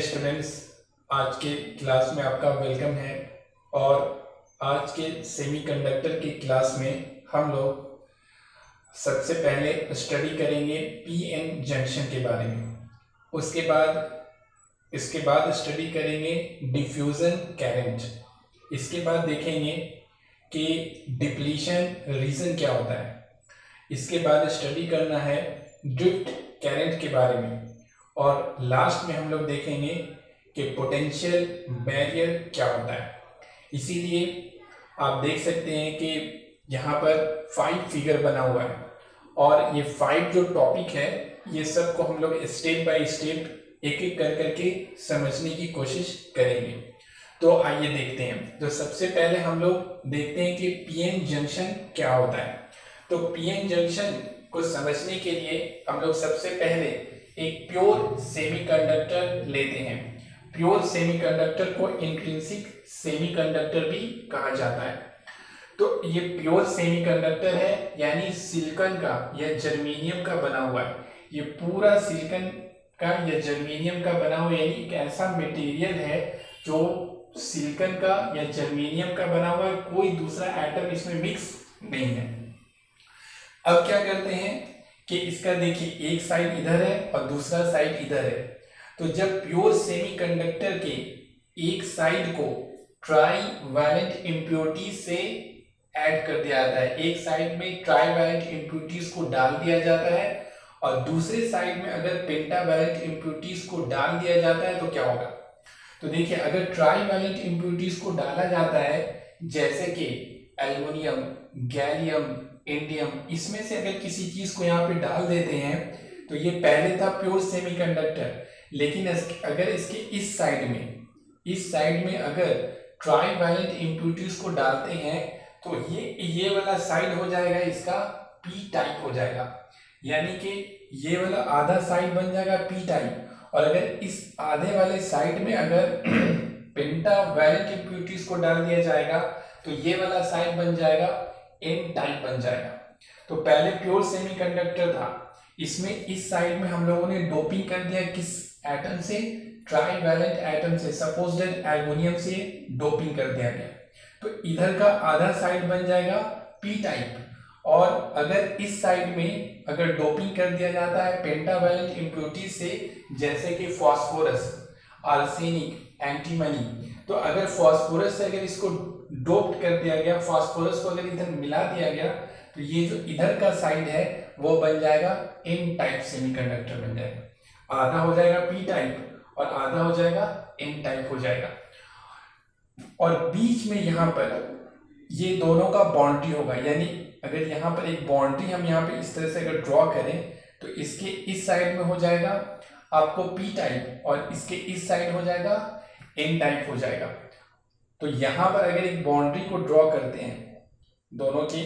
Students आज के class में आपका वेलकम है और आज के सेमीकंडक्टर की क्लास में हम लोग सबसे पहले स्टडी करेंगे पीएन जंक्शन के बारे में। उसके बाद, इसके बाद स्टडी करेंगे डिफ्यूज़न करंट इसके बाद देखेंगे कि डिप्लीशन रीज़न क्या होता है। इसके बाद स्टडी करना है ड्रिफ्ट करंट के बारे में। और लास्ट में हम लोग देखेंगे कि पोटेंशियल बैरियर क्या होता है। इसीलिए आप देख सकते हैं कि यहाँ पर फाइव फिगर बना हुआ है और ये फाइव जो टॉपिक है, ये सबको हम लोग स्टेप बाय स्टेप एक एक कर करके समझने की कोशिश करेंगे। तो आइए देखते हैं। तो सबसे पहले हम लोग देखते हैं कि पीएन जंक्शन क्या होता है। तो पीएन जंक्शन को समझने के लिए हम लोग सबसे पहले एक प्योर सेमीकंडक्टर लेते हैं। प्योर सेमीकंडक्टर को इंट्रिंसिक सेमीकंडक्टर भी कहा जाता है। तो ये प्योर सेमीकंडक्टर है, यानी सिलिकॉन का या जर्मीनियम का बना हुआ है। ये पूरा सिलिकॉन का या जर्मीनियम का बना हुआ यानी एक ऐसा मटेरियल है जो सिलिकॉन का या जर्मीनियम का बना हुआ है, कोई दूसरा एटम इसमें मिक्स नहीं है। अब क्या करते हैं कि इसका देखिए, एक साइड इधर है और दूसरा साइड इधर है। तो जब प्योर सेमीकंडक्टर के एक साइड को ट्राई वैलेंट इम्प्योरिटी से ऐड कर दिया जाता है, एक साइड में ट्राई वैलेंट इम्प्योरिटीज को डाल दिया जाता है और दूसरे साइड में अगर पेंटावैलेंट इम्प्योरिटीज को डाल दिया जाता है तो क्या होगा? तो देखिए, अगर ट्राई वैलेंट इम्प्योरिटीज को डाला जाता है, जैसे कि एल्युमिनियम गैलियम इंडियम इसमें से अगर किसी चीज़ को यहाँ पे डाल देते हैं तो ये पहले था प्योर सेमीकंडक्टर लेकिन अगर इसके इस साइड में, इस साइड में अगर ट्राई वैलेंट इम्प्योरिटीज को डालते हैं तो ये ये वाला साइड हो जाएगा, इसका पी टाइप हो जाएगा. यानी कि ये वाला आधा साइड बन जाएगा पी टाइप और अगर इस आधे वाले साइड में अगर पेंटा वैलेंट इम्प्योरिटीज को डाल दिया जाएगा तो ये वाला साइड बन जाएगा एन टाइप बन जाएगा। तो पहले प्योर सेमीकंडक्टर था। इसमें इस साइड में हम लोगों ने डोपिंग कर दिया किस एटम से? ट्राई वैलेंट एटम से सपोज़ एल्युमिनियम से डोपिंग कर दिया गया। तो इधर का आधा साइड बन जाएगा पी टाइप और अगर इस साइड में अगर डोपिंग कर दिया जाता है पेंटावैलेंट इम्प्योरिटी से, जैसे कि फॉस्फोरस आर्सेनिक एंटीमनी तो अगर फॉस्फोरस से अगर इसको डोप्ड कर दिया गया फॉस्फोरस को अगर इधर मिला दिया गया तो ये जो इधर का साइड है, वो बन जाएगा एन टाइप सेमीकंडक्टर बन जाएगा। आधा हो जाएगा पी टाइप और आधा हो जाएगा एन टाइप हो जाएगा। और बीच में यहाँ पर ये दोनों का बाउंड्री होगा, यानी अगर यहाँ पर एक बाउंड्री हम यहाँ पे इस तरह से अगर ड्रॉ करें तो इसके इस साइड में हो जाएगा आपको पी टाइप और इसके इस साइड हो जाएगा एन टाइप हो जाएगा। तो यहाँ पर अगर एक बाउंड्री को ड्रॉ करते हैं, दोनों के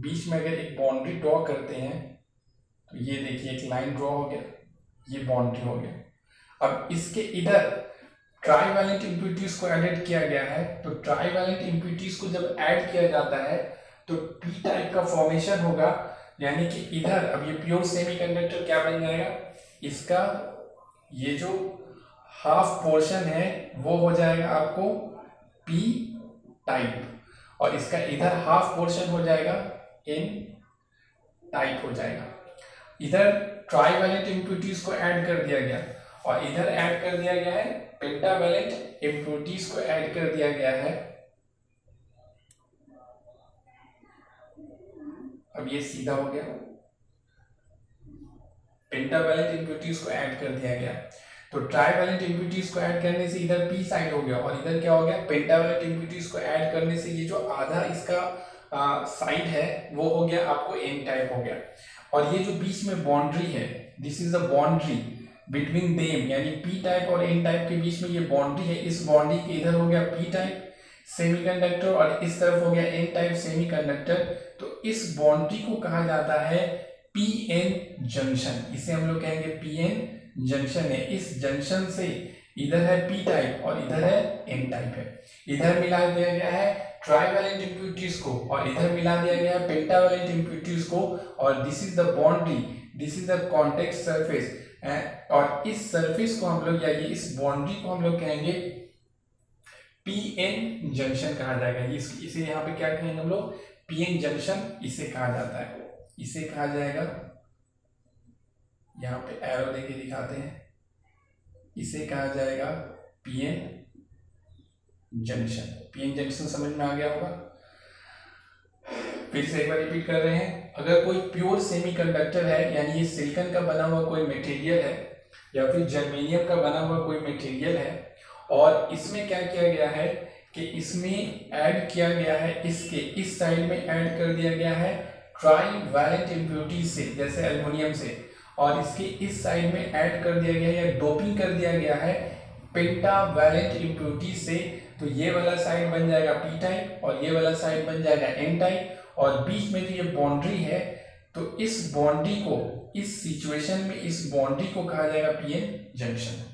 बीच में अगर एक बाउंड्री ड्रॉ करते हैं तो ये देखिए एक लाइन ड्रॉ हो गया, ये बाउंड्री हो गया। अब इसके इधर ट्राई वैलेंट इम्प्यूटीज को एडेड किया गया है तो ट्राई वैलेंट इम्प्यूटीज को जब ऐड किया जाता है तो पी टाइप का फॉर्मेशन होगा, यानी कि इधर, अब ये प्योर सेमीकंडक्टर क्या बन जाएगा? इसका ये जो हाफ़ पोर्शन है, वो हो जाएगा आपको पी टाइप और इसका इधर हाफ़ पोर्शन हो जाएगा एन टाइप हो जाएगा. इधर ट्राईवैलेंट इम्प्यूटीज को ऐड कर दिया गया. और इधर ऐड कर दिया गया है पेंटावैलेंट इम्प्यूटीज को ऐड कर दिया गया है. अब ये सीधा हो गया. पेंटावैलेंट इम्प्यूटीज को ऐड कर दिया गया. तो ट्राईवैलेंट इम्प्यूटीज को ऐड करने से इधर पी साइड हो गया और इधर क्या हो गया? पेंटावैलेंट इम्प्यूटीज को ऐड करने से ये जो आधा इसका साइड है, वो हो गया, आपको एन टाइप हो गया। और ये जो बीच में बाउंड्री है this is the boundary between them यानी पी टाइप और एन टाइप के बीच में ये बाउंड्री है। इस बाउंड्री के इधर हो गया पी टाइप सेमीकंडक्टर और इस तरफ़ हो गया एन टाइप सेमीकंडक्टर तो इस बाउंड्री को कहा जाता है पी एन जंक्शन इसे हम लोग कहेंगे पी एन जंक्शन है। इस जंक्शन से इधर है पी टाइप और इधर है एन टाइप है। इधर मिला दिया गया है ट्राईवैलेंट इम्प्यूटीज को और इधर मिला दिया गया है पेंटावैलेंट इम्प्यूटीज को और this is the boundary this is the contact surface और इस सरफेस को हम लोग या ये इस बाउंड्री को हम लोग कहेंगे पी एन जंक्शन कहा जाएगा। इस, इसे यहाँ पे क्या कहेंगे हम लोग? पी एन जंक्शन इसे कहा जाता है। इसे कहा जाएगा यहाँ पे एरो देके दिखाते हैं। इसे कहा जाएगा PN junction P N junction समझ में आ गया होगा। फिर से एक बार रिपीट कर रहे हैं। अगर कोई प्योर सेमीकंडक्टर है, यानी ये सिलिकन का बना हुआ कोई मटेरियल है, या फिर जर्मेनियम का बना हुआ कोई मटेरियल है, और इसमें क्या किया गया है कि इसमें ऐड किया गया है, इसके इस साइड में ऐड कर दिया गया है ट्राई वैलेंट इम्प्योरिटीज से, जैसे एल्युमिनियम से। और इसके इस साइड में ऐड कर दिया गया या डोपिंग कर दिया गया है पेंटा वैलेंट इम्प्योरिटीज से। तो ये वाला साइड बन जाएगा पी टाइप और ये वाला साइड बन जाएगा एन टाइप और बीच में जो ये बाउंड्री है तो इस बाउंड्री को, इस सिचुएशन में इस बाउंड्री को कहा जाएगा PN junction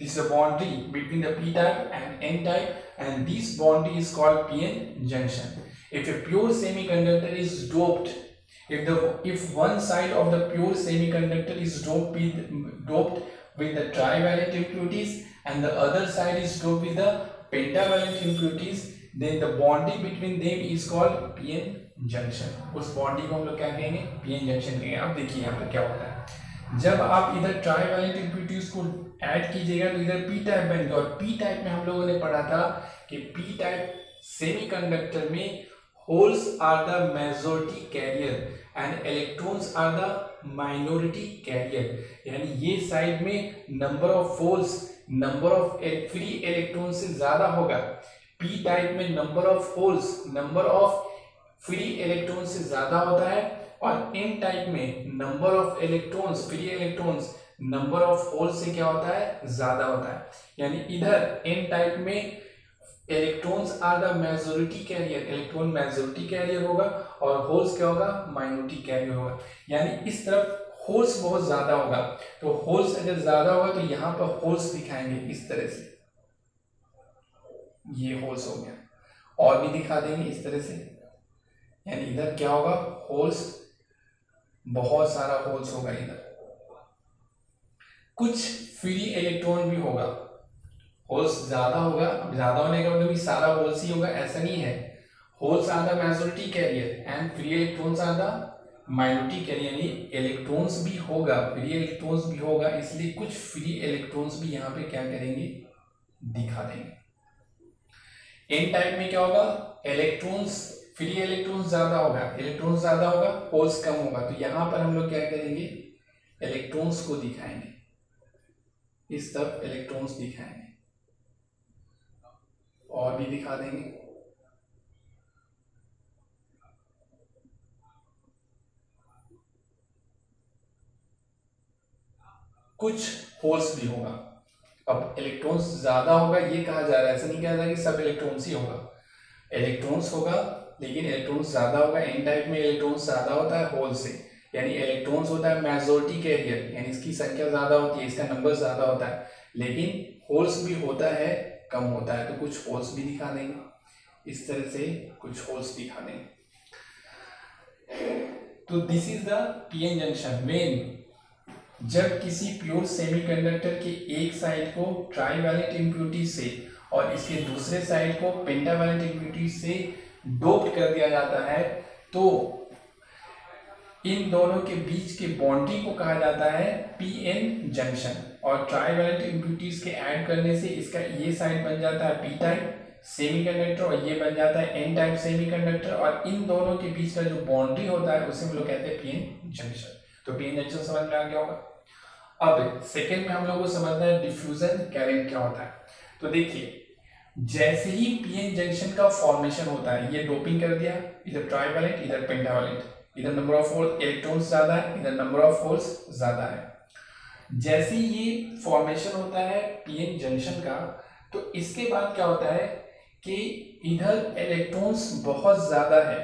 this is boundary between the p type and n type and this boundary is called pn junction if a pure semiconductor is doped if the if one side of the pure semiconductor is doped with doped with the trivalent impurities and the other side is doped with the pentavalent impurities then the bonding between them is called pn junction उस boundary को हम लोग क्या कहेंगे PN junction कहेंगे अब देखिए यहाँ पर क्या होता है जब आप इधर ट्राईवैलेंट इम्प्यूटीज को ऐड कीजिएगा तो इधर पी टाइप बन गया और पी टाइप में हम लोगों ने पढ़ा था कि पी टाइप सेमीकंडक्टर में holes are the majority carrier and electrons are the minority carrier यानी ये साइड में number of holes number of free electron से ज़्यादा होगा। पी टाइप में number of holes number of free electron से ज़्यादा होता है और एन टाइप में number of electrons free electrons number of hole से क्या होता है? ज़्यादा होता है। यानी इधर एन टाइप में electrons are the majority carrier electron majority carrier होगा और होल्स क्या होगा? माइनोरिटी कैरियर होगा। यानी इस तरफ़ होल्स बहुत ज़्यादा होगा। तो होल्स अगर ज़्यादा होगा तो यहाँ पर होल्स दिखाएँगे इस तरह से। ये होल्स हो गया। और भी दिखा देंगे इस तरह से। यानी इधर क्या होगा? होल्स बहुत सारा होल्स होगा इधर। कुछ फ्री इलेक्ट्रॉन भी होगा। होल्स ज़्यादा होगा अब ज़्यादा होने का मतलब सारा होल्स ही होगा, ऐसा नहीं है। Holes the majority carrier and free electrons the minority carrier यानी इलेक्ट्रॉन्स भी होगा फ्री इलेक्ट्रॉन्स भी होगा, इसलिए कुछ फ्री इलेक्ट्रॉन्स भी यहाँ पे क्या करेंगे? दिखा देंगे। एन टाइप में क्या होगा? इलेक्ट्रॉन्स फ्री इलेक्ट्रॉन ज़्यादा होगा इलेक्ट्रॉन ज़्यादा होगा होल्स कम होगा। तो यहाँ पर हम लोग क्या करेंगे? इलेक्ट्रॉन्स को दिखाएँगे। इस तरफ़ इलेक्ट्रॉन्स दिखाएँगे। और भी दिखा देंगे। कुछ होल्स भी होगा। अब इलेक्ट्रॉन्स ज़्यादा होगा, ये कहा जा रहा है, ऐसा नहीं कहा जा रहा कि सब इलेक्ट्रॉन्स ही होगा। इलेक्ट्रॉन्स होगा, लेकिन इलेक्ट्रॉन्स ज़्यादा होगा एन टाइप में इलेक्ट्रॉन्स ज़्यादा होता है होल से। यानी इलेक्ट्रॉन्स होता है मेजोरिटी कैरियर यानी इसकी संख्या ज़्यादा होती है, इसका नंबर ज़्यादा होता है। लेकिन होल्स भी होता है कम होता है तो कुछ होल्स भी दिखा देंगे। इस तरह से कुछ होल्स दिखा देंगे। तो this is the PN junction main जब किसी प्योर सेमीकंडक्टर के एक साइड को ट्राईवैलेंट इम्प्यूरिटी से और इसके दूसरे साइड को पेंटावैलेंट इम्प्यूरिटी से डोप्ड कर दिया जाता है तो इन दोनों के बीच के बॉन्ड्री को कहा जाता है पी एन जंक्शन और ट्राईवैलेंट इम्प्यूरिटीज के ऐड करने से इसका ये साइड बन जाता है पी टाइप सेमीकंडक्टर और ये बन जाता है एन टाइप सेमीकंडक्टर और इन दोनों के बीच का जो बाउंड्री होता है, उसे हम लोग कहते हैं पीएन जंक्शन तो पीएन जंक्शन समझ में आ गया होगा? अब सेकेंड में हम लोग को समझना है डिफ्यूजन कैरेंट क्या होता है. तो देखिए, जैसे ही पीएन जंक्शन का फॉर्मेशन होता है, ये डोपिंग कर दिया, इधर ट्राइवैलेंट इधर पेंटावैलेंट इधर नंबर ऑफ़ होल इलेक्ट्रॉन्स ज़्यादा है इधर नंबर ऑफ़ होल्स ज़्यादा है। जैसे ये फॉर्मेशन होता है पीएन जंक्शन का तो इसके बाद क्या होता है कि इधर इलेक्ट्रॉन्स बहुत ज़्यादा है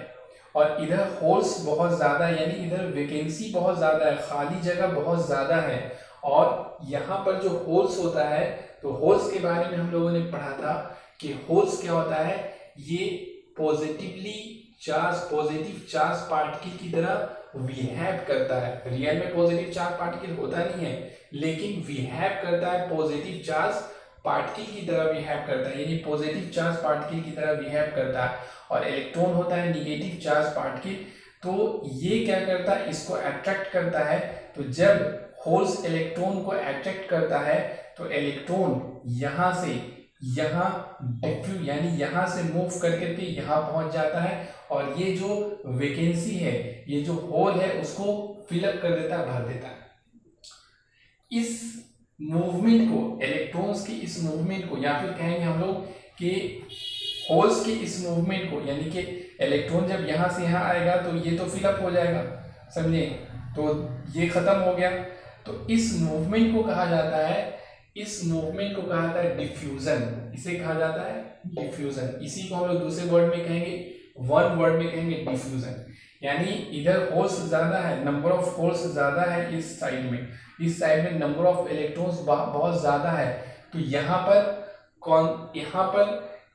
और इधर होल्स बहुत ज़्यादा यानी इधर वैकेंसी बहुत ज़्यादा है, खाली जगह बहुत ज़्यादा है। और यहाँ पर जो होल्स होता है तो होल्स के बारे में हम लोगों ने पढ़ा था कि होल्स क्या होता है, ये positively charge positive charge particle की तरह विहेव करता है। रियल में पॉजिटिव चार्ज पार्टिकल होता नहीं है, लेकिन विहेव करता है पॉजिटिव चार्ज पार्टिकल की तरह बिहेव करता है, यानी पॉजिटिव चार्ज पार्टिकल की तरह बिहेव करता है। और इलेक्ट्रॉन होता है निगेटिव चार्ज पार्टिकल तो ये क्या करता है, इसको अट्रैक्ट करता है। तो जब होल्स इलेक्ट्रॉन को अट्रैक्ट करता है तो इलेक्ट्रॉन यहाँ से यहाँ डिफ्यू यानी यहाँ से मूव कर करके यहाँ पहुँच जाता है। और ये जो वेकेंसी है, ये जो होल है, उसको फिलअप कर देता है भर देता। है इस मूवमेंट को इलेक्ट्रॉन्स की इस मूवमेंट को, या फिर कहेंगे हम लोग कि होल्स की इस मूवमेंट को, यानी कि इलेक्ट्रॉन जब यहाँ से यहाँ आएगा तो ये तो फिलअप हो जाएगा, समझे? तो ये खत्म हो गया। तो इस मूवमेंट को कहा जाता है इस मूवमेंट को कहा जाता है डिफ्यूजन इसे कहा जाता है डिफ्यूजन इसी को हम लोग दूसरे वर्ड में कहेंगे वन वर्ड में कहेंगे डिफ्यूजन यानी इधर होल्स ज़्यादा है नंबर ऑफ़ होल्स ज़्यादा है इस साइड में। इस साइड में नंबर ऑफ़ इलेक्ट्रॉन्स बहुत ज़्यादा है। तो यहाँ पर कौन यहाँ पर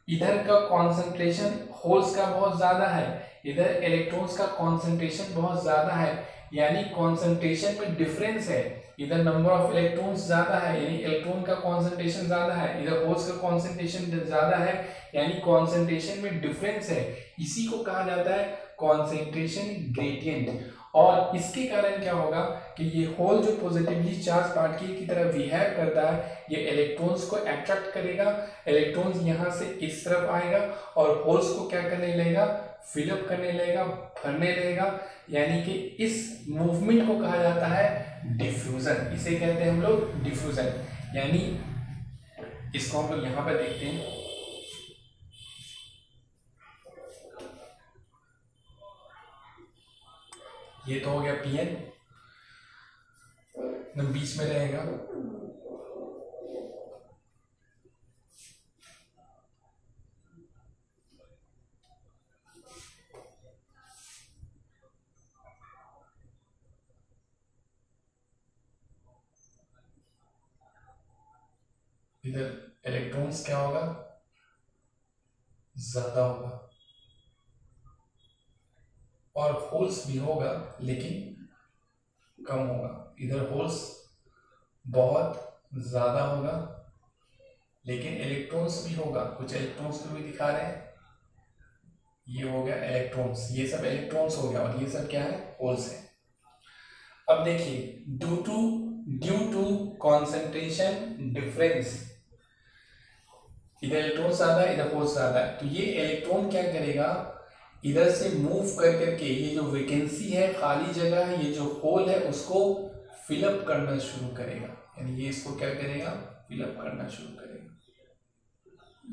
इधर का कॉन्सेंट्रेशन होल्स का बहुत ज़्यादा है, इधर इलेक्ट्रॉन्स का कॉन्सेंट्रेशन बहुत ज़्यादा है। यानी कॉन्सेंट्रेशन में डिफरेंस है। इधर नंबर ऑफ़ इलेक्ट्रॉन्स ज़्यादा है, यानी इलेक्ट्रॉन का कॉन्सेंट्रेशन ज़्यादा है, इधर होल्स का कॉन्सेंट्रेशन ज़्यादा है, यानी कॉन्सेंट्रेशन में डिफरेंस है। इसी को कहा जाता है कॉन्सेंट्रेशन ग्रेडियंट और इसके कारण क्या होगा कि ये होल जो पॉजिटिवली चार्ज पार्टिकल की तरह बिहेव करता है, ये इलेक्ट्रॉन्स को अट्रैक्ट करेगा। इलेक्ट्रॉन्स यहाँ से इस तरफ़ आएगा और होल्स को क्या करने लगेगा? फिलअप करने लगेगा, भरने लगेगा। यानी कि इस मूवमेंट को कहा जाता है डिफ्यूजन इसे कहते हैं हम लोग डिफ्यूजन यानी इसको हम लोग यहाँ पर देखते हैं। ये तो हो गया पी एन बीच में रहेगा। इधर इलेक्ट्रॉन्स क्या होगा? ज़्यादा होगा। और होल्स भी होगा, लेकिन कम होगा। इधर होल्स बहुत ज़्यादा होगा, लेकिन इलेक्ट्रॉन्स भी होगा। कुछ इलेक्ट्रॉन्स को भी दिखा रहे हैं। ये हो गया इलेक्ट्रॉन्स ये सब इलेक्ट्रॉन्स हो गया और ये सब क्या है? होल्स है। अब देखिए due to due to concentration difference इधर इलेक्ट्रॉन ज़्यादा, इधर होल्स ज़्यादा। तो ये इलेक्ट्रॉन क्या करेगा? इधर से मूव कर करके ये जो वैकेंसी है, खाली जगह है, ये जो होल है, उसको फिलअप करना शुरू करेगा। यानी ये इसको क्या करेगा? फिलअप करना शुरू करेगा।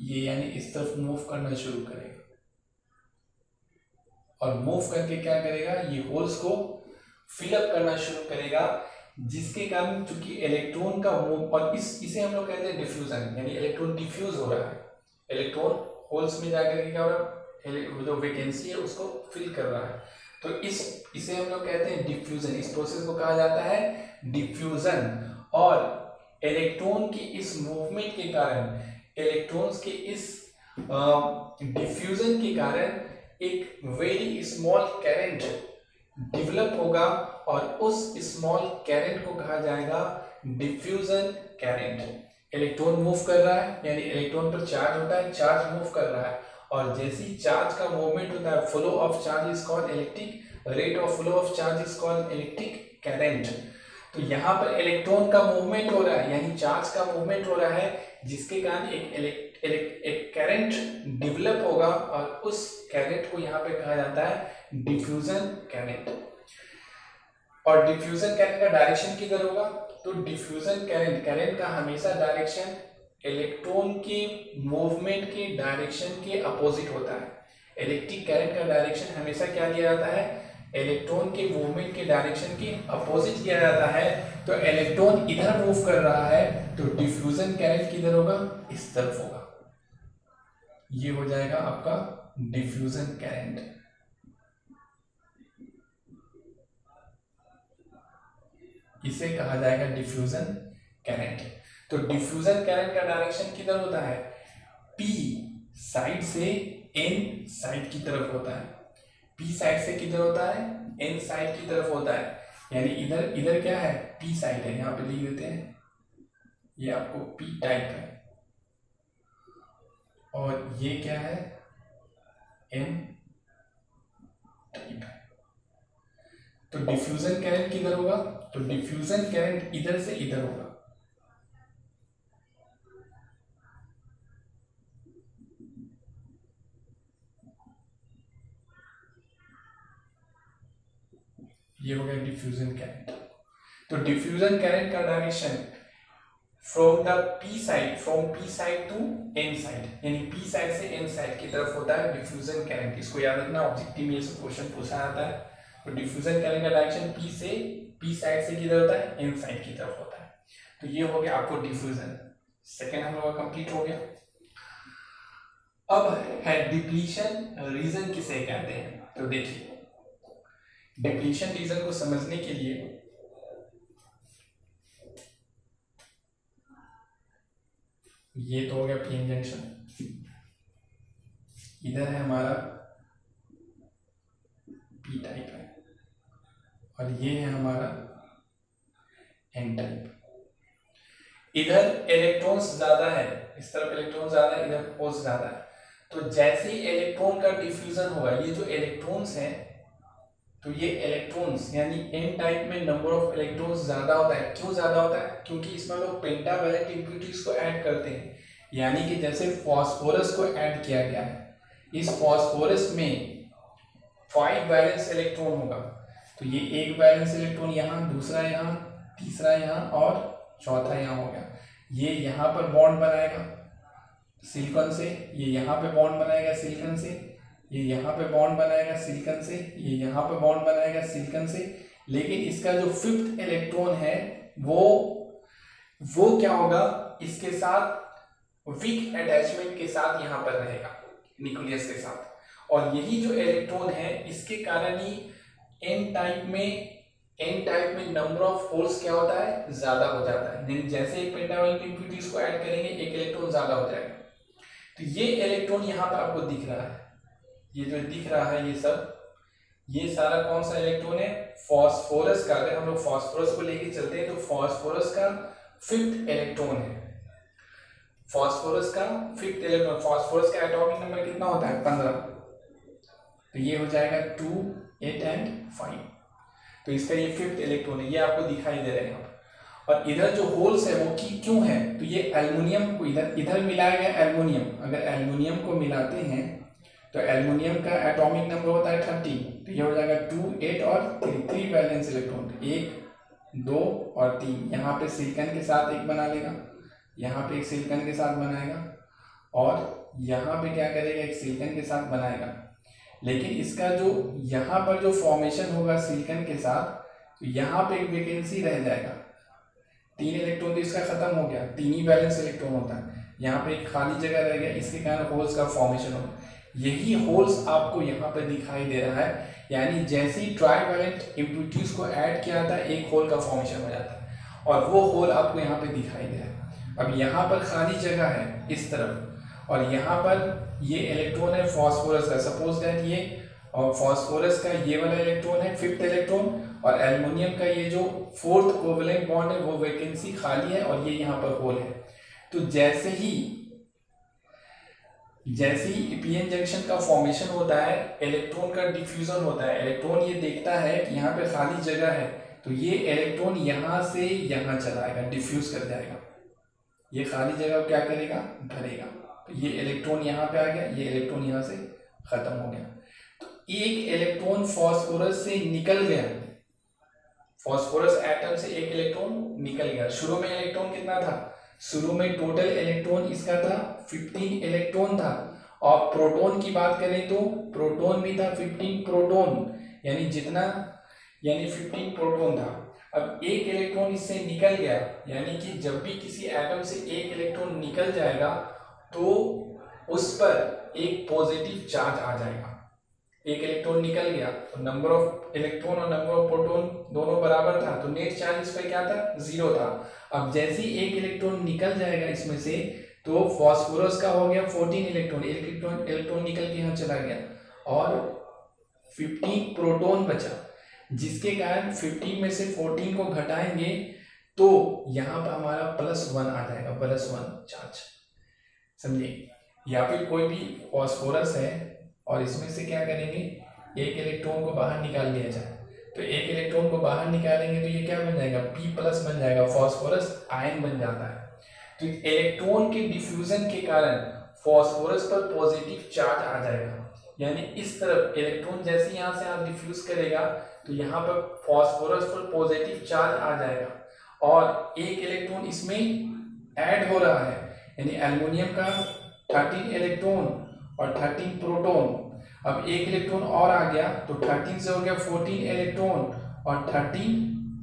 ये यानी इस तरफ़ मूव करना शुरू करेगा। और मूव करके क्या करेगा? ये होल्स को फिलअप करना शुरू करेगा। जिसके कारण चूँकि इलेक्ट्रॉन का मूव और इस, इसे हम लोग कहते हैं डिफ्यूजन यानी इलेक्ट्रॉन डिफ्यूज हो रहा है। इलेक्ट्रॉन होल्स में जाकर के क्या हो रहा है? जो वैकेंसी है उसको फिल कर रहा है। तो इस, इसे हम लोग कहते हैं डिफ्यूजन इस प्रोसेस को कहा जाता है डिफ्यूजन और इलेक्ट्रॉन की इस मूवमेंट के कारण इलेक्ट्रॉन्स के इस डिफ्यूजन के कारण एक वेरी स्मॉल करंट डेवलप होगा और उस स्मॉल करंट को कहा जाएगा डिफ्यूजन करंट इलेक्ट्रॉन मूव कर रहा है, यानी इलेक्ट्रॉन पर चार्ज होता है चार्ज मूव कर रहा है। और जैसे ही चार्ज का मूवमेंट होता है flow of charge is called electric rate of flow of charge is called electric current तो यहाँ पर इलेक्ट्रॉन का मूवमेंट हो रहा है, यानी चार्ज का मूवमेंट हो रहा है, जिसके कारण एक एक करंट डेवलप होगा और उस करंट को यहाँ पे कहा जाता है डिफ्यूजन करंट और डिफ्यूजन करंट का डायरेक्शन किधर होगा? तो डिफ्यूजन करंट करंट का हमेशा डायरेक्शन इलेक्ट्रॉन के मूवमेंट के डायरेक्शन के अपोजिट होता है। इलेक्ट्रिक करंट का डायरेक्शन हमेशा क्या लिया जाता है? इलेक्ट्रॉन के मूवमेंट के डायरेक्शन के अपोजिट किया जाता है। तो इलेक्ट्रॉन इधर मूव कर रहा है तो डिफ्यूजन करंट किधर होगा? इस तरफ़ होगा। ये हो जाएगा आपका डिफ्यूजन करंट इसे कहा जाएगा डिफ्यूजन करंट तो डिफ्यूजन करंट का डायरेक्शन किधर होता है? पी साइड से एन साइड की तरफ़ होता है। पी साइड से किधर होता है? एन साइड की तरफ़ होता है। यानी इधर इधर क्या है? पी साइड है। यहाँ पे लिख देते हैं। ये आपको पी टाइप है। और ये क्या है? एन टाइप है तो डिफ्यूजन करंट किधर होगा? तो डिफ्यूजन करंट इधर से इधर होगा। ये हो गया डिफ्यूजन करंट तो डिफ्यूजन करंट का direction from the P side from P side to N side यानी पी साइड से एन साइड की तरफ़ होता है डिफ्यूजन करंट इसको याद रखना ऑब्जेक्टिव में ये सब क्वेश्चन पूछा जाता है। तो डिफ्यूजन करंट का डायरेक्शन पी से पी साइड से किधर होता है? एन साइड की तरफ़ होता है? तो ये हो गया आपको डिफ्यूजन सेकेंड हम लोग कंप्लीट हो गया. अब है डिप्लीशन रीजन किसे कहते हैं? तो देखिए डिप्लीशन रीजन को समझने के लिए ये तो हो गया पीएन जंक्शन इधर है हमारा पी टाइप है. और ये है हमारा एन टाइप इधर इलेक्ट्रॉन्स ज़्यादा है, इस तरफ़ इलेक्ट्रॉन ज़्यादा है, इधर होल्स ज़्यादा है। तो जैसे ही इलेक्ट्रॉन का डिफ्यूजन होगा, ये जो इलेक्ट्रॉन्स हैं तो ये इलेक्ट्रॉन्स यानी एन टाइप में नंबर ऑफ़ इलेक्ट्रॉन्स ज़्यादा होता है। क्यों ज़्यादा होता है? क्योंकि इसमें लोग पेंटावैलेंट इम्प्यूरिटीज को ऐड करते हैं। यानी कि जैसे फॉस्फोरस को ऐड किया गया है, इस फॉस्फोरस में फाइव बैलेंस इलेक्ट्रॉन होगा। तो ये एक बैलेंस इलेक्ट्रॉन यहाँ, दूसरा यहाँ, तीसरा यहाँ और चौथा यहाँ हो गया। ये यहाँ पर बॉन्ड बनाएगा सिलिकॉन से, ये यहाँ पे बॉन्ड बनाएगा सिलिकॉन से, ये यहाँ पे बॉन्ड बनाएगा सिलिकन से, ये यहाँ पे बॉन्ड बनाएगा सिलिकन से। लेकिन इसका जो फिफ्थ इलेक्ट्रॉन है, वो वो क्या होगा? इसके साथ वीक अटैचमेंट के साथ यहाँ पर रहेगा न्यूक्लियस के साथ। और यही जो इलेक्ट्रॉन है, इसके कारण ही एन टाइप में एन टाइप में नंबर ऑफ़ होल्स क्या होता है? ज़्यादा हो जाता है। जैसे एक पेंटावल इम्प्यूरिटीज को ऐड करेंगे, एक इलेक्ट्रॉन ज़्यादा हो जाएगा। तो ये इलेक्ट्रॉन यहाँ पर आपको दिख रहा है। ये जो दिख रहा है, ये सब, ये सारा कौन सा इलेक्ट्रॉन है? फॉस्फोरस का। अगर हम लोग फॉस्फोरस को लेके चलते हैं तो फॉस्फोरस का फिफ्थ इलेक्ट्रॉन है। फॉस्फोरस का फिफ्थ इलेक्ट्रॉन फॉस्फोरस का एटॉमिक नंबर कितना होता है? पंद्रह। तो ये हो जाएगा टू एट एंड फाइव तो इसका ये फिफ्थ इलेक्ट्रॉन है, ये आपको दिखाई दे रहे हैं और इधर जो होल्स है वो की क्यों है? तो ये एल्युमिनियम को इधर इधर मिलाया गया एल्युमिनियम अगर एल्युमिनियम को मिलाते हैं तो एल्युमिनियम का एटॉमिक नंबर होता है थर्टी तो ये हो जाएगा टू एट और थ्री थ्री बैलेंस इलेक्ट्रॉन एक, दो और तीन। यहाँ पे सिलिकन के साथ एक बना लेगा। यहाँ पे एक सिलिकन के साथ बनाएगा। और यहाँ पे क्या करेगा? एक सिलिकन के साथ बनाएगा। लेकिन इसका जो यहाँ पर जो फॉर्मेशन होगा सिलिकन के साथ तो यहाँ पे एक वैकेंसी रह जाएगा। तीन इलेक्ट्रॉन तो इसका खत्म हो गया, तीन ही बैलेंस इलेक्ट्रॉन होता है। यहाँ पे एक खाली जगह रह गया, इसके कारण होल्स का फॉर्मेशन होगा। यही होल्स आपको यहाँ पर दिखाई दे रहा है। यानी जैसे ही ट्राईवैलेंट इम्प्यूटीज को ऐड किया था, एक होल का फॉर्मेशन हो जाता है। और वो होल आपको यहाँ पे दिखाई दे रहा है। अब यहाँ पर खाली जगह है, इस तरफ़। और यहाँ पर ये इलेक्ट्रॉन है फॉस्फोरस का सपोज़ दैट ये और फॉस्फोरस का ये वाला इलेक्ट्रॉन है फिफ्थ इलेक्ट्रॉन और एल्युमिनियम का ये जो फोर्थ कोवलेंट बॉन्ड है, वो वैकेंसी खाली है और ये यहाँ पर होल है। तो जैसे ही जैसे ही पीएन जंक्शन का फॉर्मेशन होता है इलेक्ट्रॉन का डिफ्यूजन होता है इलेक्ट्रॉन ये देखता है कि यहाँ पे खाली जगह है तो ये इलेक्ट्रॉन यहाँ से यहाँ चलाएगा डिफ्यूज कर जाएगा। ये खाली जगह क्या करेगा? भरेगा। ये इलेक्ट्रॉन यहाँ पे आ गया, ये इलेक्ट्रॉन यहाँ से खत्म हो गया। तो एक इलेक्ट्रॉन फॉस्फोरस से निकल गया। फॉस्फोरस एटम से एक इलेक्ट्रॉन निकल गया। शुरू में इलेक्ट्रॉन कितना था? शुरू में टोटल इलेक्ट्रॉन इसका था 15 इलेक्ट्रॉन था। और प्रोटॉन की बात करें तो प्रोटॉन भी था 15 प्रोटॉन यानी जितना, यानी 15 प्रोटॉन था। अब एक इलेक्ट्रॉन इससे निकल गया। यानी कि जब भी किसी एटम से एक इलेक्ट्रॉन निकल जाएगा तो उस पर एक पॉजिटिव चार्ज आ जाएगा। एक इलेक्ट्रॉन निकल गया तो नंबर ऑफ़ इलेक्ट्रॉन और नंबर ऑफ़ प्रोटॉन दोनों बराबर था तो नेट चार्ज इस पर क्या था? ज़ीरो था। अब जैसे ही एक इलेक्ट्रॉन निकल जाएगा इसमें से तो फॉस्फोरस का हो गया फोर्टीन इलेक्ट्रॉन इलेक्ट्रॉन इलेक्ट्रॉन निकल के यहाँ चला गया। और फिफ्टीन प्रोटोन बचा, जिसके कारण 15 में से 14 को घटाएँगे तो यहाँ पर हमारा प्लस वन आ जाएगा प्लस वन चार्ज समझिए या फिर कोई भी फॉस्फोरस है और इसमें से क्या करेंगे? एक इलेक्ट्रॉन को बाहर निकाल लिया जाए। तो एक इलेक्ट्रॉन को बाहर निकालेंगे तो ये क्या बन जाएगा? पी प्लस बन जाएगा। फॉस्फोरस आयन बन जाता है। तो इलेक्ट्रॉन के डिफ्यूजन के कारण फॉस्फोरस पर पॉजिटिव चार्ज आ जाएगा। यानी इस तरफ़ इलेक्ट्रॉन जैसे यहाँ से आप डिफ्यूज करेगा तो यहाँ पर फॉस्फोरस पर पॉजिटिव चार्ज आ जाएगा। और एक इलेक्ट्रॉन इसमें ऐड हो रहा है। यानी एल्युमिनियम का थर्टीन इलेक्ट्रॉन और थर्टीन प्रोटॉन अब एक इलेक्ट्रॉन और आ गया तो थर्टीन से हो गया फोर्टीन इलेक्ट्रॉन और थर्टीन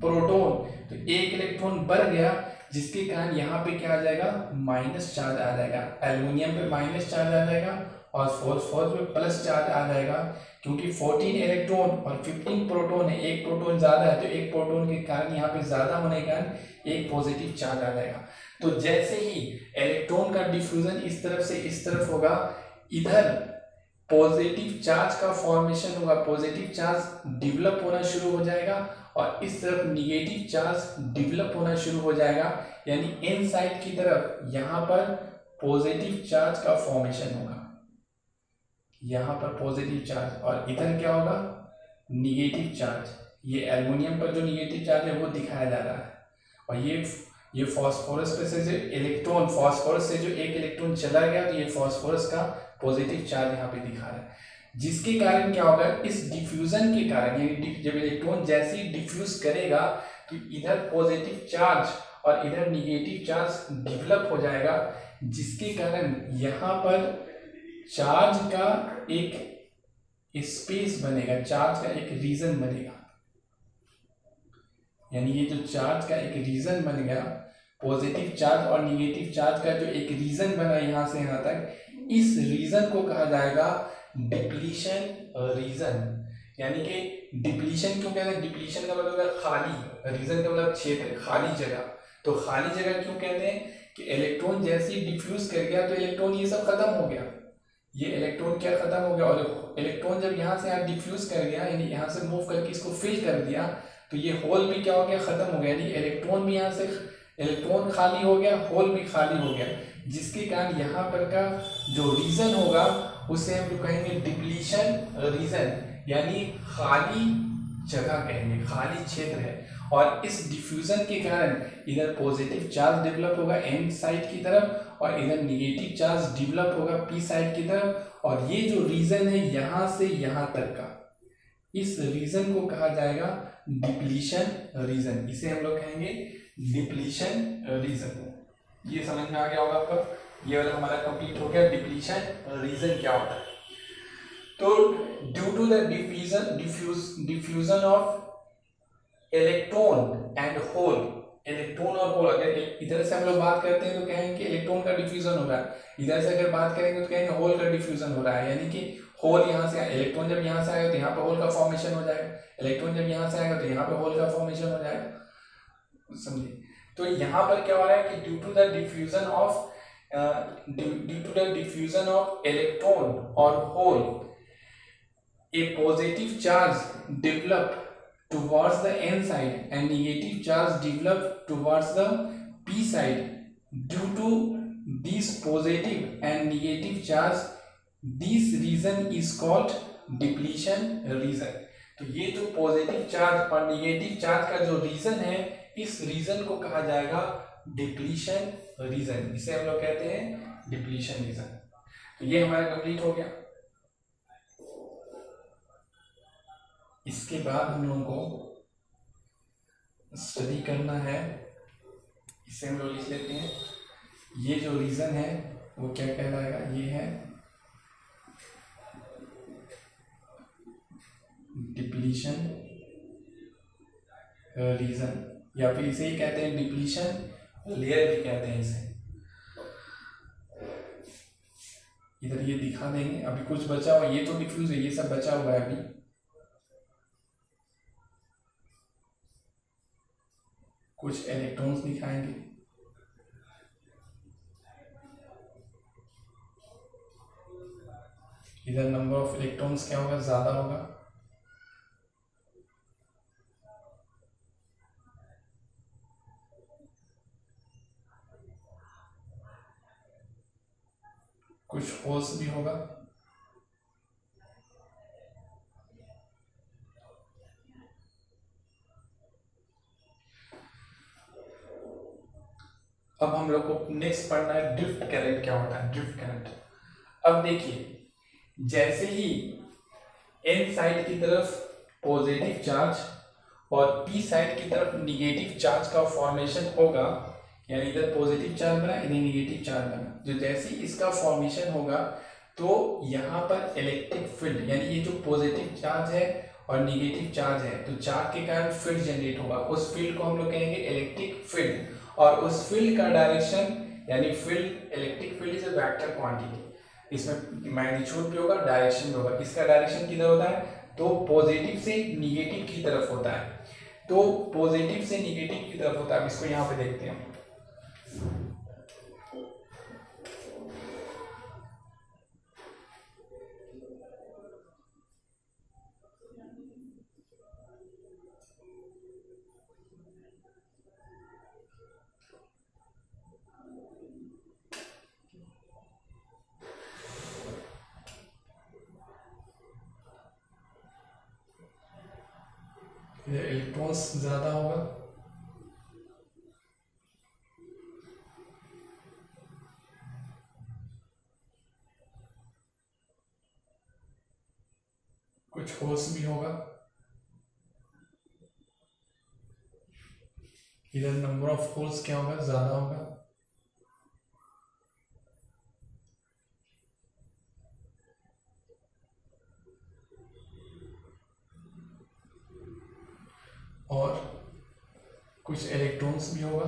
प्रोटॉन तो एक इलेक्ट्रॉन बढ़ गया, जिसके कारण यहाँ पे क्या आ जाएगा? माइनस चार्ज आ जाएगा। एल्युमिनियम पे माइनस चार्ज आ जाएगा और फॉस्फोरस पे प्लस चार्ज आ जाएगा, क्योंकि 14 इलेक्ट्रॉन और 15 प्रोटॉन है। एक प्रोटॉन ज़्यादा है तो एक प्रोटॉन के कारण यहाँ पे ज़्यादा होने के कारण एक पॉजिटिव चार्ज आ जाएगा। तो जैसे ही इलेक्ट्रॉन का डिफ्यूजन इस तरफ़ से इस तरफ़ होगा, इधर पॉजिटिव चार्ज का फॉर्मेशन होगा पॉजिटिव चार्ज डेवलप होना शुरू हो जाएगा और इस तरफ़ निगेटिव चार्ज डेवलप होना शुरू हो जाएगा। यानी इन साइड की तरफ़ यहाँ पर पॉजिटिव चार्ज का फॉर्मेशन होगा। यहाँ पर पॉजिटिव चार्ज और इधर क्या होगा? निगेटिव चार्ज ये एल्युमिनियम पर जो निगेटिव चार्ज है, वो दिखाया जा रहा है। और ये ये फॉस्फोरस पे से जो इलेक्ट्रॉन फॉस्फोरस से जो एक इलेक्ट्रॉन चला गया तो ये फॉस्फोरस का पॉजिटिव चार्ज यहाँ पे दिखा रहा है। जिसके कारण क्या होगा? इस डिफ्यूजन के कारण, यानी जब इलेक्ट्रॉन जैसे ही डिफ्यूज करेगा तो इधर पॉजिटिव चार्ज और इधर निगेटिव चार्ज डेवलप हो जाएगा, जिसके कारण यहाँ पर चार्ज का एक स्पेस बनेगा चार्ज का एक रीजन बनेगा। यानी ये जो चार्ज का एक रीजन बन गया पॉजिटिव चार्ज और निगेटिव चार्ज का जो एक रीजन बना यहाँ से यहाँ तक, इस रीजन को कहा जाएगा डिप्लीशन रीजन यानी कि डिप्लीशन क्यों कहते हैं? डिप्लीशन का मतलब खाली रीजन का मतलब क्षेत्र, खाली जगह. तो खाली जगह क्यों कहते हैं? कि इलेक्ट्रॉन जैसे ही डिफ्यूज कर गया तो इलेक्ट्रॉन ये सब खत्म हो गया. ये इलेक्ट्रॉन क्या खत्म हो गया? और इलेक्ट्रॉन जब यहाँ से यहाँ डिफ्यूज कर गया, यानी यहाँ से मूव करके इसको फिल कर दिया तो ये होल भी क्या हो गया? खत्म हो गया. यानी इलेक्ट्रॉन भी यहाँ से इलेक्ट्रॉन खाली हो गया, होल भी खाली हो गया। जिसके कारण यहाँ पर का जो रीजन होगा, उसे हम कहेंगे डिप्लीशन रीजन यानी खाली जगह कहेंगे, खाली क्षेत्र है। और इस डिफ्यूजन के कारण इधर पॉजिटिव चार्ज डेवलप होगा एन साइड की तरफ़, और इधर निगेटिव चार्ज डेवलप होगा पी साइड की तरफ़। और ये जो रीजन है, यहाँ से यहाँ तक का, इस रीजन को कहा जाएगा डिप्लीशन रीजन इसे हम लोग कहेंगे डिप्लीशन रीजन ये समझ में आ गया होगा आपका? ये वाला हमारा कंप्लीट हो गया। डिप्लीशन रीजन क्या होता है? तो due to the diffusion diffuse diffusion of electron and hole electron और होल अगर इधर से हम लोग बात करते हैं तो कहेंगे कि इलेक्ट्रॉन का डिफ्यूजन हो रहा है। इधर से अगर बात करेंगे तो कहेंगे होल का डिफ्यूजन हो रहा है। यानी कि होल यहाँ से इलेक्ट्रॉन जब यहाँ से आएगा तो यहाँ पे होल का फॉर्मेशन हो जाएगा। इलेक्ट्रॉन जब यहाँ से आएगा तो यहाँ पे होल का फॉर्मेशन हो जाएगा। समझे। तो यहाँ पर क्या हो रहा है कि due to the diffusion of due to the diffusion of electron और hole a positive charge develop towards the N side and negative charge develop towards the P side due to this positive and negative charge this region is called depletion region तो ये जो positive charge और negative charge का जो reason है इस reason को कहा जाएगा डिप्लीशन रीजन इसे हम लोग कहते हैं डिप्लीशन रीजन तो ये हमारा कंप्लीट हो गया। इसके बाद हम लोगों को स्टडी करना है। इसे हम लोग लिख लेते हैं। ये जो रीज़न है, वो क्या कहलाएगा? ये है डिप्लीशन रीज़न या फिर इसे ही कहते हैं डिप्लीशन लेयर भी कहते हैं इसे। इधर ये दिखा देंगे। अभी कुछ बचा हुआ ये तो डिफ्यूज है, ये सब बचा हुआ है अभी। कुछ इलेक्ट्रॉन्स दिखाएँगे। इधर नंबर ऑफ़ इलेक्ट्रॉन्स क्या होगा? ज़्यादा होगा। कुछ होल्स भी होगा? अब हम लोग को नेक्स्ट पढ़ना है ड्रिफ्ट करंट क्या होता है? ड्रिफ्ट करंट अब देखिए, जैसे ही एन साइड की तरफ़ पॉजिटिव चार्ज और पी साइड की तरफ़ निगेटिव चार्ज का फॉर्मेशन होगा, यानी इधर पॉजिटिव चार्ज बना, इधर निगेटिव चार्ज बना। जो जैसे ही इसका फॉर्मेशन होगा तो यहाँ पर इलेक्ट्रिक फ़ील्ड यानी ये जो पॉजिटिव चार्ज है और निगेटिव चार्ज है तो चार्ज के कारण फ़ील्ड जनरेट होगा। उस फ़ील्ड को हम लोग कहेंगे इलेक्ट्रिक फ़ील्ड और उस फ़ील्ड का डायरेक्शन यानी field electric field is a vector quantity इसमें मैग्नीट्यूड भी होगा डायरेक्शन भी होगा। इसका डायरेक्शन किधर होता है? तो पॉजिटिव से निगेटिव की तरफ़ होता है। तो पॉजिटिव से निगेटिव की तरफ़ होता है। इसको यहाँ पे देखते हैं। इलेक्ट्रॉन्स ज़्यादा होगा? कुछ होल्स भी होगा? इधर नंबर ऑफ़ होल्स क्या होगा? ज़्यादा होगा? और कुछ इलेक्ट्रॉन्स भी होगा।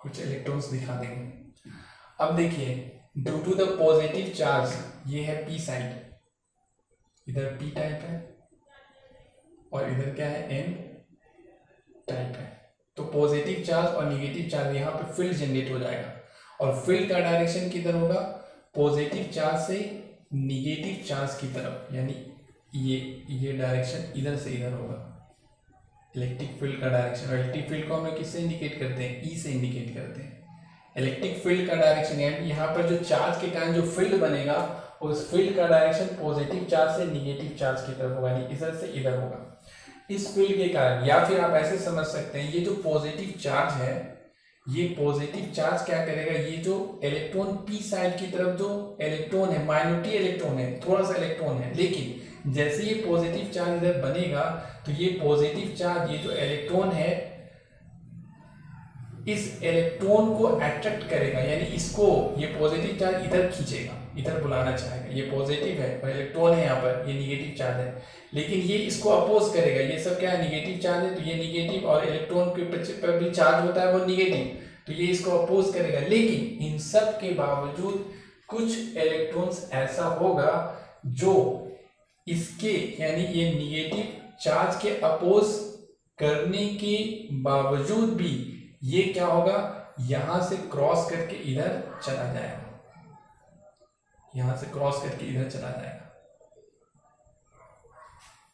कुछ इलेक्ट्रॉन्स दिखा देंगे अब देखिए due to the positive charge ये है पी साइड इधर पी टाइप है और इधर क्या है? एन टाइप है। तो पॉजिटिव चार्ज और निगेटिव चार्ज यहाँ पे फ़ील्ड जनरेट हो जाएगा। और फ़ील्ड का डायरेक्शन किधर होगा? पॉजिटिव चार्ज से निगेटिव चार्ज की तरफ़, यानी ये ये डायरेक्शन इधर से इधर होगा। इलेक्ट्रिक फ़ील्ड का डायरेक्शन इलेक्ट्रिक फ़ील्ड को हमें किससे इंडिकेट करते हैं? ई e से इंडिकेट करते हैं। इलेक्ट्रिक फ़ील्ड का डायरेक्शन यानी यहाँ पर जो चार्ज के कारण जो फ़ील्ड बनेगा, उस फ़ील्ड का डायरेक्शन पॉजिटिव चार्ज से निगेटिव चार्ज की तरफ़ होगा, यानी इधर से इधर होगा। इस फ़ील्ड के कारण, या फिर आप ऐसे समझ सकते हैं, ये जो पॉजिटिव चार्ज है ये पॉजिटिव चार्ज क्या करेगा? ये जो इलेक्ट्रॉन पी साइड की तरफ़ जो इलेक्ट्रॉन है माइनॉरिटी इलेक्ट्रॉन है, थोड़ा सा इलेक्ट्रॉन है, लेकिन जैसे ये पॉजिटिव चार्ज इधर बनेगा तो ये पॉजिटिव चार्ज ये जो इलेक्ट्रॉन है, इस इलेक्ट्रॉन को अट्रैक्ट करेगा, यानी इसको, ये पॉजिटिव चार्ज इधर खींचेगा, इधर बुलाना चाहेगा। ये पॉजिटिव है, और इलेक्ट्रॉन है यहाँ पर, ये निगेटिव चार्ज है। लेकिन ये इसको अपोज करेगा। ये सब क्या है? निगेटिव चार्ज है तो ये निगेटिव और इलेक्ट्रॉन के पर भी चार्ज होता है वो निगेटिव तो ये इसको अपोज करेगा। लेकिन इन सब के बावजूद कुछ इलेक्ट्रॉन्स ऐसा होगा जो इसके, यानी ये निगेटिव चार्ज के अपोज करने के बावजूद भी ये क्या होगा? यहाँ से क्रॉस करके इधर चला जाएगा। यहाँ से क्रॉस करके इधर चला जाएगा।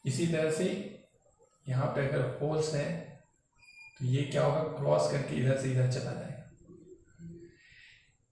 इसी तरह से यहाँ पे अगर होल्स है तो ये क्या होगा? क्रॉस करके इधर से इधर चला जाएगा।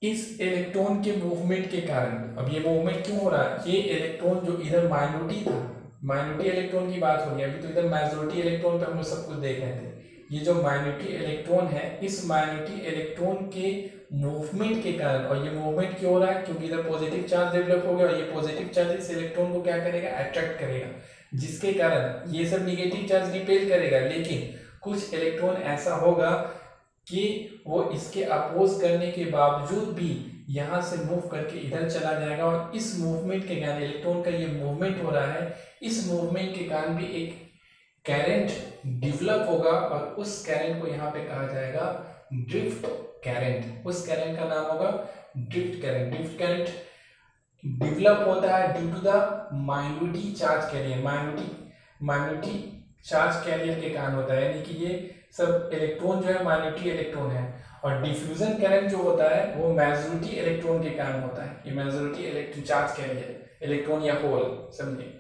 इस इलेक्ट्रॉन के मूवमेंट के कारण, अब ये मूवमेंट क्यों हो रहा है? ये इलेक्ट्रॉन जो इधर माइनॉरिटी था माइनॉरिटी इलेक्ट्रॉन की बात हो रही है। अभी तो इधर मेजोरिटी इलेक्ट्रॉन पे हम सब कुछ देख रहे थे। ये जो माइनोरिटी इलेक्ट्रॉन है, इस माइनॉरिटी इलेक्ट्रॉन के मूवमेंट के कारण, और ये मूवमेंट क्यों हो रहा है? क्योंकि इधर पॉजिटिव चार्ज डेवलप हो गया, और ये पॉजिटिव चार्ज इस इलेक्ट्रॉन को क्या करेगा? अट्रैक्ट करेगा। जिसके कारण ये सब निगेटिव चार्ज रिपेल करेगा, लेकिन कुछ इलेक्ट्रॉन ऐसा होगा कि वो इसके अपोज करने के बावजूद भी यहाँ से मूव करके इधर चला जाएगा और इस मूवमेंट के कारण इलेक्ट्रॉन का ये मूवमेंट हो रहा है। इस मूवमेंट के कारण भी एक कैरेंट डेवलप होगा और उस कैरेंट को यहाँ पे कहा जाएगा ड्रिफ्ट कैरेंट उस कैरेंट का नाम होगा drift current drift current develop होता है due to the minority charge carrier minority minority charge carrier के कारण होता है, यानी कि ये सब इलेक्ट्रॉन जो है माइनॉरिटी इलेक्ट्रॉन है। और डिफ्यूजन करंट जो होता है, वो मेजोरिटी इलेक्ट्रॉन के कारण होता है। ये majority electron charge carrier electron या होल समझे?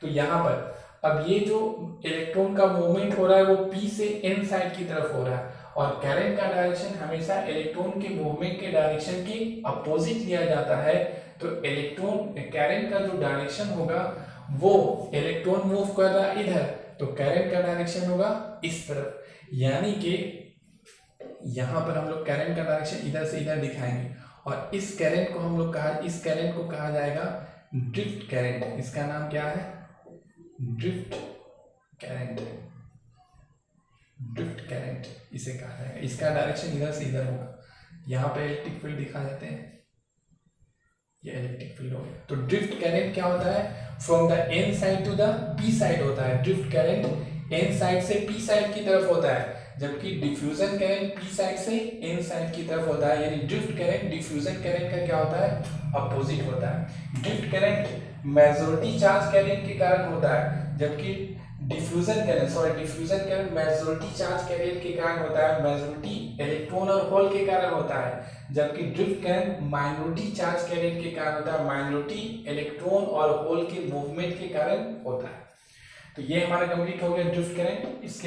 तो यहाँ पर, अब ये जो इलेक्ट्रॉन का मूवमेंट हो रहा है, वो पी से एन साइड की तरफ़ हो रहा है। और करंट का डायरेक्शन हमेशा इलेक्ट्रॉन के मूवमेंट के डायरेक्शन के अपोजिट लिया जाता है। तो इलेक्ट्रॉन करंट का जो डायरेक्शन होगा, वो इलेक्ट्रॉन मूव कर रहा है इधर तो करंट का डायरेक्शन होगा इस तरफ़। यानी कि यहाँ पर हम लोग करंट का डायरेक्शन इधर से इधर दिखाएँगे। और इस करंट को हम लोग कहा, इस करंट को कहा जाएगा ड्रिफ्ट करंट इसका नाम क्या है? ड्रिफ्ट करंट ड्रिफ्ट करंट इसे कहा जाएगा। इसका डायरेक्शन इधर से इधर होगा। यहाँ पे इलेक्ट्रिक फ़ील्ड दिखा जाते हैं। ये इलेक्ट्रिक फ़ील्ड हो गया। तो ड्रिफ्ट करंट क्या होता है? From the N side to the P side होता है। ड्रिफ्ट करंट एन साइड से पी साइड की तरफ़ होता है, जबकि डिफ्यूजन करंट पी साइड से एन साइड की तरफ़ होता है। यानी ड्रिफ्ट करंट डिफ्यूजन करंट का क्या होता है? अपोजिट होता है। Drift current majority charge current के कारण होता है, जबकि diffusion carrier sorry diffusion carrier majority charge carrier के कारण होता है मेजोरिटी इलेक्ट्रॉन और होल के कारण होता है, जबकि drift carrier minority charge carrier के कारण होता है माइनोरिटी इलेक्ट्रॉन और होल के मूवमेंट के कारण होता है। तो ये हमारा कंप्लीट हो गया ड्रिफ्ट कैरियर इसके